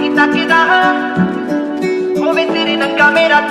Titakidahan Kuminsiri ng kamera't